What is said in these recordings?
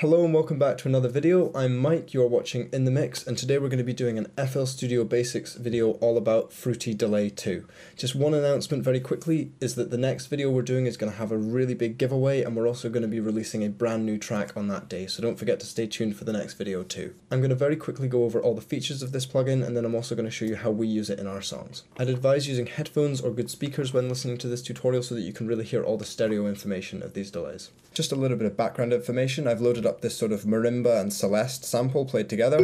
Hello and welcome back to another video. I'm Mike, you're watching In The Mix, and today we're going to be doing an FL Studio Basics video all about Fruity Delay 2. Just one announcement very quickly is that the next video we're doing is going to have a really big giveaway and we're also going to be releasing a brand new track on that day, so don't forget to stay tuned for the next video too. I'm going to very quickly go over all the features of this plugin and then I'm also going to show you how we use it in our songs. I'd advise using headphones or good speakers when listening to this tutorial so that you can really hear all the stereo information of these delays. Just a little bit of background information, I've loaded this sort of marimba and celeste sample played together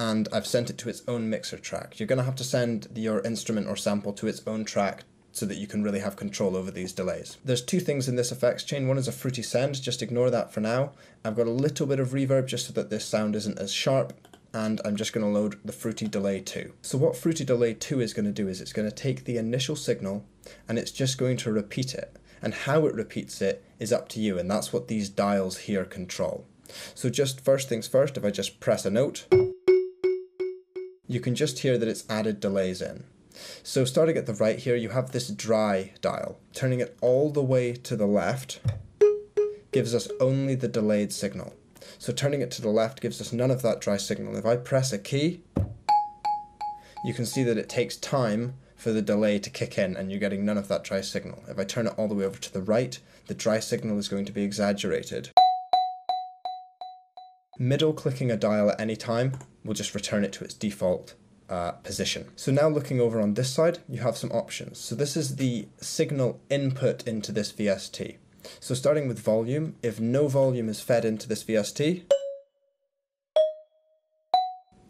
and I've sent it to its own mixer track. You're going to have to send your instrument or sample to its own track so that you can really have control over these delays. There's two things in this effects chain. One is a fruity send, just ignore that for now. I've got a little bit of reverb just so that this sound isn't as sharp and I'm just going to load the Fruity Delay 2. So what Fruity Delay 2 is going to do is it's going to take the initial signal and it's just going to repeat it and how it repeats it is up to you, and that's what these dials here control. So just first things first, if I just press a note, you can just hear that it's added delays in. So starting at the right here, you have this dry dial. Turning it all the way to the left gives us only the delayed signal. So turning it to the left gives us none of that dry signal. If I press a key, you can see that it takes time for the delay to kick in and you're getting none of that dry signal. If I turn it all the way over to the right, the dry signal is going to be exaggerated. Middle clicking a dial at any time will just return it to its default uh, position. So now looking over on this side, you have some options. So this is the signal input into this VST. So starting with volume, if no volume is fed into this VST,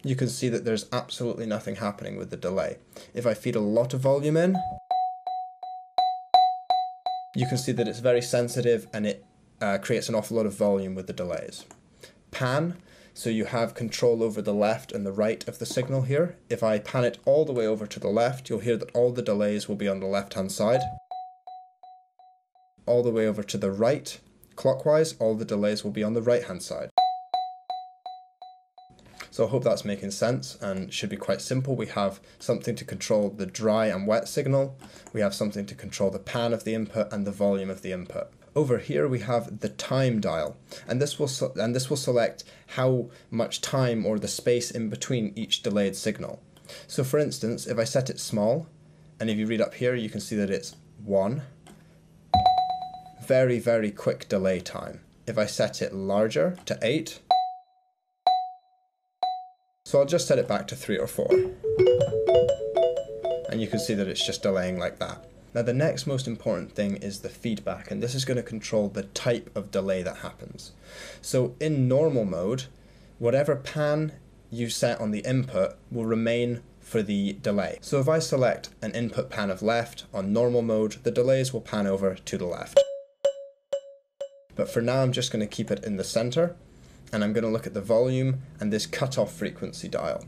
you can see that there's absolutely nothing happening with the delay. If I feed a lot of volume in, you can see that it's very sensitive and it uh, creates an awful lot of volume with the delays. Pan, so you have control over the left and the right of the signal here. If I pan it all the way over to the left, you'll hear that all the delays will be on the left hand side. All the way over to the right, clockwise, all the delays will be on the right hand side. So I hope that's making sense and should be quite simple. We have something to control the dry and wet signal. We have something to control the pan of the input and the volume of the input. Over here we have the time dial, and this will and this will select how much time or the space in between each delayed signal. So for instance, if I set it small, and if you read up here, you can see that it's 1. Very, very quick delay time. If I set it larger to 8, so I'll just set it back to 3 or 4. And you can see that it's just delaying like that. Now the next most important thing is the feedback, and this is going to control the type of delay that happens. So in normal mode, whatever pan you set on the input will remain for the delay. So if I select an input pan of left on normal mode, the delays will pan over to the left. But for now I'm just going to keep it in the center and I'm going to look at the volume and this cutoff frequency dial.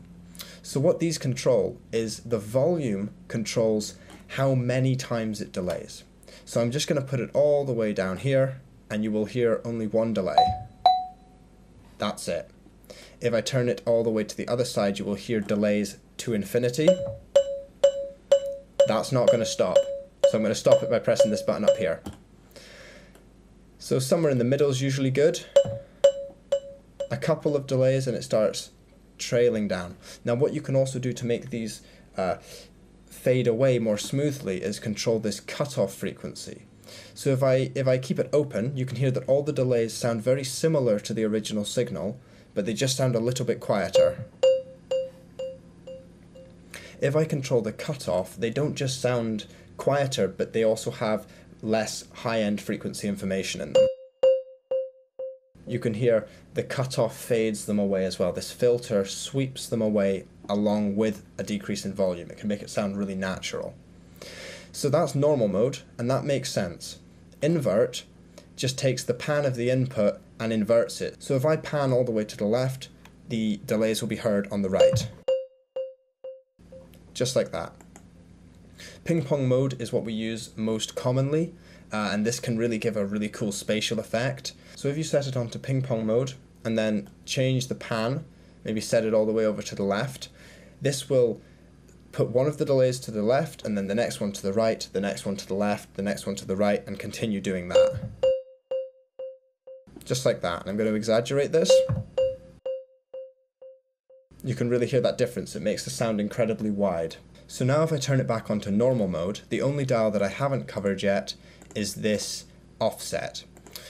So what these control is the volume controls how many times it delays. So I'm just going to put it all the way down here and you will hear only one delay. That's it. If I turn it all the way to the other side, you will hear delays to infinity. That's not going to stop. So I'm going to stop it by pressing this button up here. So somewhere in the middle is usually good a couple of delays and it starts trailing down. Now what you can also do to make these uh, fade away more smoothly is control this cutoff frequency. So if I if I keep it open, you can hear that all the delays sound very similar to the original signal, but they just sound a little bit quieter. If I control the cutoff, they don't just sound quieter, but they also have less high-end frequency information in them you can hear the cutoff fades them away as well. This filter sweeps them away along with a decrease in volume. It can make it sound really natural. So that's normal mode, and that makes sense. Invert just takes the pan of the input and inverts it. So if I pan all the way to the left, the delays will be heard on the right. Just like that. Ping pong mode is what we use most commonly uh, and this can really give a really cool spatial effect. So if you set it onto ping pong mode and then change the pan, maybe set it all the way over to the left, this will put one of the delays to the left and then the next one to the right, the next one to the left, the next one to the right, and continue doing that. just like that. And I'm going to exaggerate this. You can really hear that difference. It makes the sound incredibly wide. So now if I turn it back onto normal mode, the only dial that I haven't covered yet is this offset.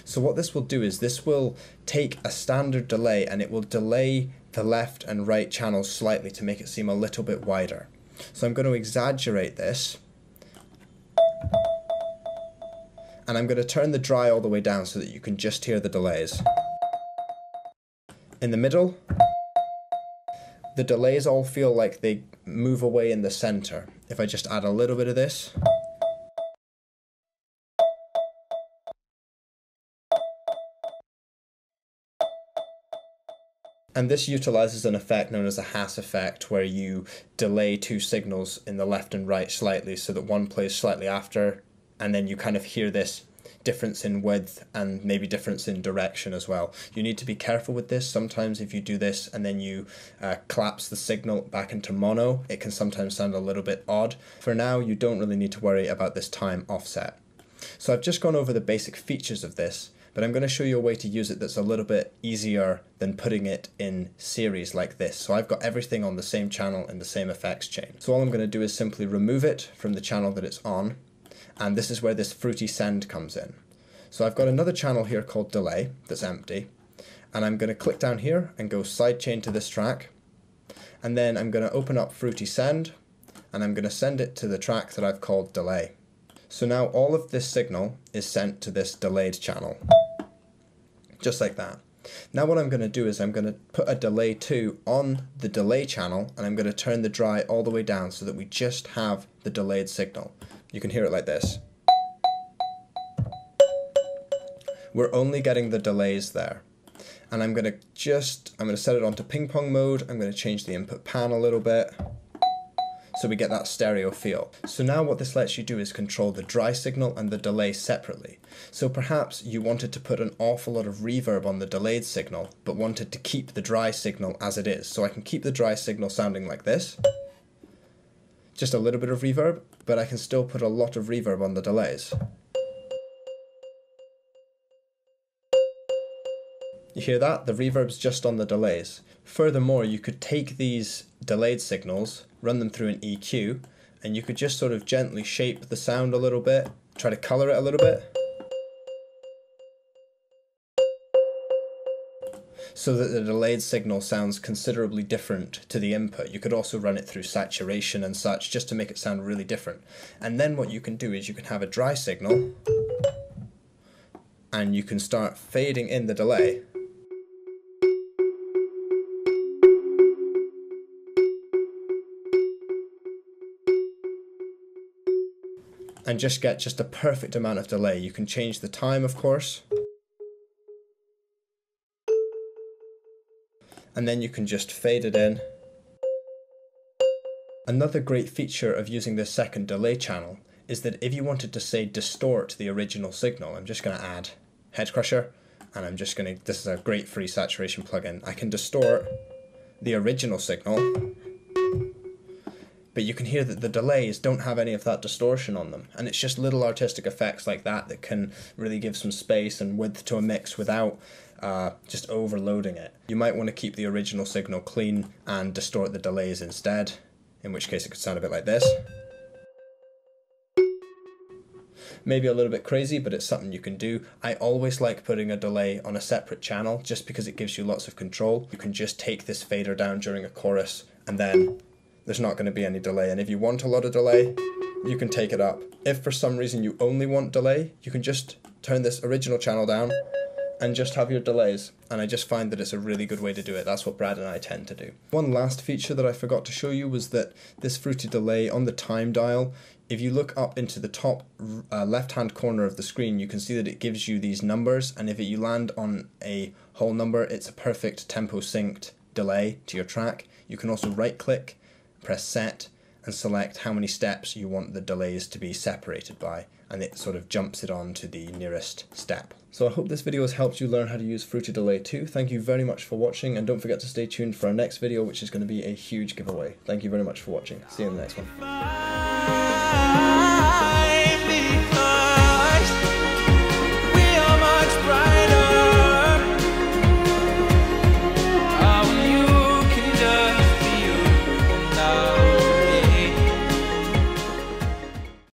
So what this will do is this will take a standard delay and it will delay the left and right channels slightly to make it seem a little bit wider. So I'm going to exaggerate this and I'm going to turn the dry all the way down so that you can just hear the delays. In the middle, the delays all feel like they move away in the center. If I just add a little bit of this. And this utilizes an effect known as a Haas effect, where you delay two signals in the left and right slightly so that one plays slightly after, and then you kind of hear this difference in width and maybe difference in direction as well. You need to be careful with this. Sometimes if you do this and then you uh, collapse the signal back into mono, it can sometimes sound a little bit odd. For now, you don't really need to worry about this time offset. So I've just gone over the basic features of this but I'm going to show you a way to use it that's a little bit easier than putting it in series like this. So I've got everything on the same channel in the same effects chain. So all I'm going to do is simply remove it from the channel that it's on, and this is where this fruity send comes in. So I've got another channel here called delay that's empty, and I'm going to click down here and go sidechain to this track, and then I'm going to open up fruity send, and I'm going to send it to the track that I've called delay. So now all of this signal is sent to this delayed channel just like that. Now what I'm going to do is I'm going to put a delay 2 on the delay channel and I'm going to turn the dry all the way down so that we just have the delayed signal. You can hear it like this. We're only getting the delays there. And I'm going to just, I'm going to set it onto ping pong mode. I'm going to change the input pan a little bit so we get that stereo feel. So now what this lets you do is control the dry signal and the delay separately. So perhaps you wanted to put an awful lot of reverb on the delayed signal, but wanted to keep the dry signal as it is. So I can keep the dry signal sounding like this, just a little bit of reverb, but I can still put a lot of reverb on the delays. You hear that? The reverb's just on the delays. Furthermore, you could take these delayed signals, run them through an EQ, and you could just sort of gently shape the sound a little bit, try to color it a little bit. So that the delayed signal sounds considerably different to the input. You could also run it through saturation and such just to make it sound really different. And then what you can do is you can have a dry signal and you can start fading in the delay and just get just a perfect amount of delay. You can change the time, of course. And then you can just fade it in. Another great feature of using this second delay channel is that if you wanted to say distort the original signal, I'm just going to add Head Crusher, and I'm just going to, this is a great free saturation plugin. I can distort the original signal but you can hear that the delays don't have any of that distortion on them. And it's just little artistic effects like that that can really give some space and width to a mix without uh, just overloading it. You might want to keep the original signal clean and distort the delays instead, in which case it could sound a bit like this. Maybe a little bit crazy, but it's something you can do. I always like putting a delay on a separate channel just because it gives you lots of control. You can just take this fader down during a chorus and then there's not going to be any delay. And if you want a lot of delay, you can take it up. If for some reason you only want delay, you can just turn this original channel down and just have your delays. And I just find that it's a really good way to do it. That's what Brad and I tend to do. One last feature that I forgot to show you was that this fruity delay on the time dial, if you look up into the top uh, left hand corner of the screen, you can see that it gives you these numbers. And if you land on a whole number, it's a perfect tempo synced delay to your track. You can also right click press set and select how many steps you want the delays to be separated by and it sort of jumps it on to the nearest step. So I hope this video has helped you learn how to use Fruity Delay 2. Thank you very much for watching and don't forget to stay tuned for our next video which is going to be a huge giveaway. Thank you very much for watching. See you in the next one.